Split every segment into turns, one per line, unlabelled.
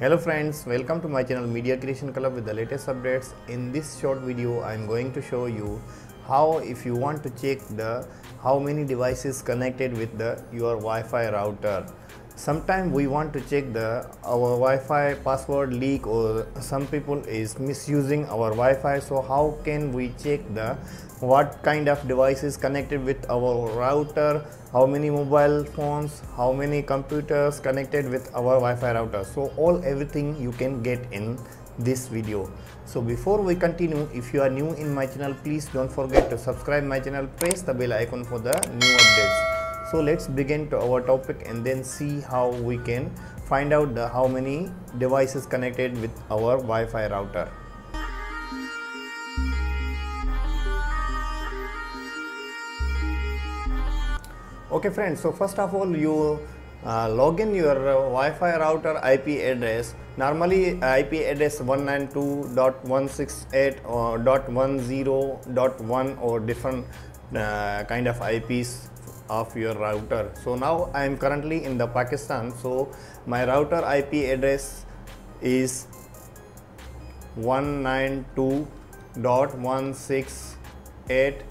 Hello friends, welcome to my channel Media Creation Club with the latest updates. In this short video, I am going to show you how if you want to check the how many devices connected with the your Wi-Fi router. Sometimes we want to check the our Wi-Fi password leak or some people is misusing our Wi-Fi. So how can we check the what kind of devices connected with our router? How many mobile phones? How many computers connected with our wi-fi router? So all everything you can get in this video. So before we continue if you are new in my channel please don't forget to subscribe my channel. Press the bell icon for the new updates so let's begin to our topic and then see how we can find out the how many devices connected with our wi-fi router. Okay friends so first of all you uh, log in your uh, Wi-Fi router IP address. Normally uh, IP address 192.168 or .10.1 or different uh, kind of IPs of your router. So now I am currently in the Pakistan. So my router IP address is 192.168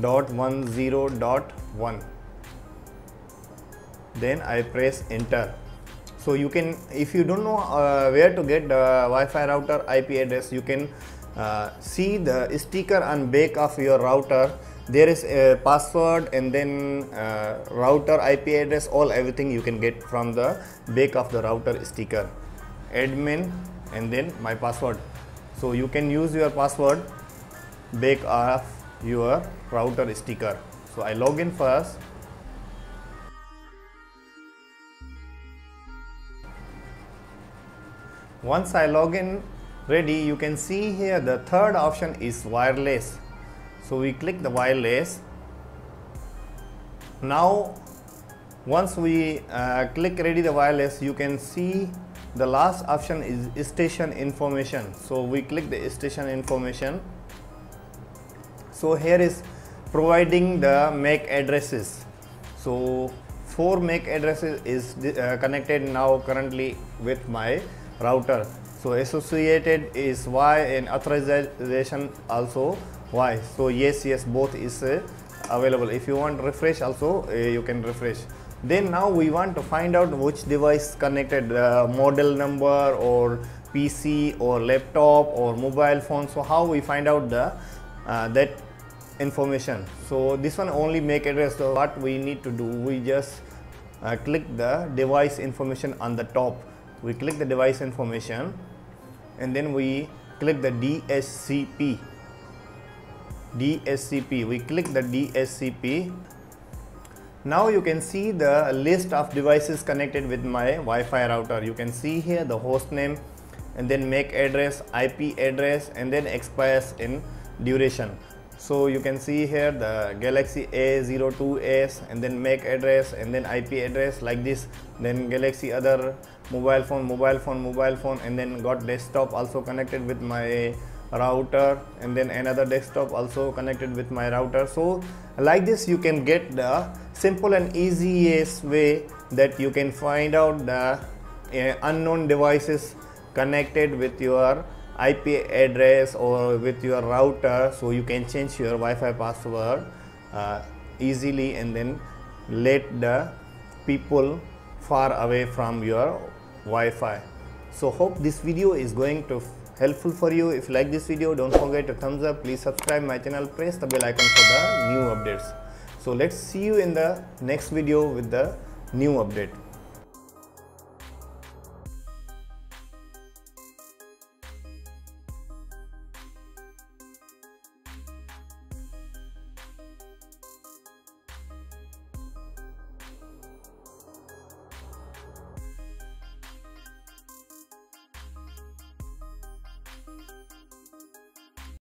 dot one zero dot one. Then I press enter. So you can if you don't know uh, where to get the Wi-Fi router IP address you can uh, see the sticker on back of your router there is a password and then uh, router IP address all everything you can get from the back of the router sticker. Admin and then my password. So you can use your password back of your router sticker. So I log in first. Once I log in ready you can see here the third option is wireless so we click the wireless. Now once we uh, click ready the wireless you can see the last option is station information. So we click the station information. So here is providing the MAC addresses. So four MAC addresses is uh, connected now currently with my router so associated is Y and authorization also Y. So yes yes both is uh, available. If you want refresh also uh, you can refresh. Then now we want to find out which device connected uh, model number or PC or laptop or mobile phone. So how we find out the uh, that information. So this one only MAC address. So what we need to do we just uh, click the device information on the top. We click the device information and then we click the DSCP DSCP we click the DSCP now you can see the list of devices connected with my Wi-Fi router. You can see here the host name and then MAC address IP address and then expires in duration so you can see here the galaxy a02s and then MAC address and then ip address like this. Then galaxy other mobile phone mobile phone mobile phone and then got desktop also connected with my router and then another desktop also connected with my router. So like this you can get the simple and easiest way that you can find out the uh, unknown devices connected with your IP address or with your router so you can change your Wi-Fi password uh, easily and then let the people far away from your Wi-Fi. So hope this video is going to helpful for you. If you like this video don't forget to thumbs up. Please subscribe my channel. Press the bell icon for the new updates. So let's see you in the next video with the new update.